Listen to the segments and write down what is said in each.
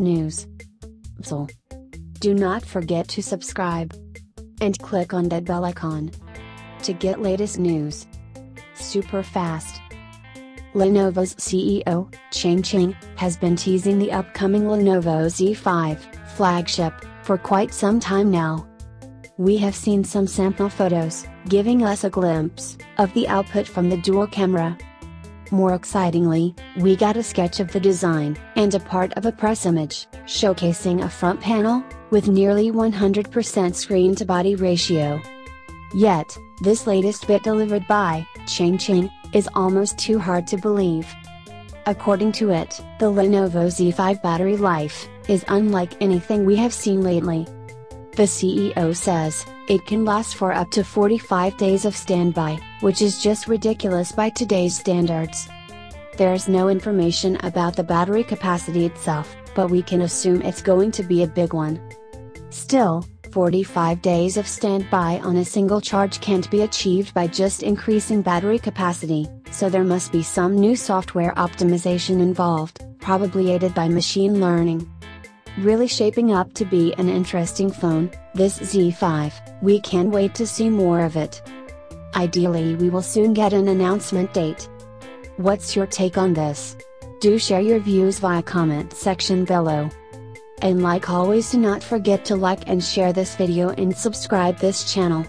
news. So, do not forget to subscribe and click on that bell icon to get latest news super fast. Lenovo's CEO, Chang Cheng, has been teasing the upcoming Lenovo Z5 flagship for quite some time now. We have seen some sample photos, giving us a glimpse of the output from the dual camera. More excitingly, we got a sketch of the design and a part of a press image, showcasing a front panel with nearly 100% screen to body ratio. Yet, this latest bit delivered by Chang Cheng is almost too hard to believe. According to it, the Lenovo Z5 battery life is unlike anything we have seen lately. The CEO says, it can last for up to 45 days of standby, which is just ridiculous by today's standards. There's no information about the battery capacity itself, but we can assume it's going to be a big one. Still, 45 days of standby on a single charge can't be achieved by just increasing battery capacity, so there must be some new software optimization involved, probably aided by machine learning. Really shaping up to be an interesting phone, this Z5, we can't wait to see more of it. Ideally we will soon get an announcement date. What's your take on this? Do share your views via comment section below. And like always do not forget to like and share this video and subscribe this channel.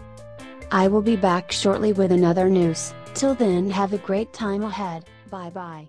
I will be back shortly with another news, till then have a great time ahead, bye bye.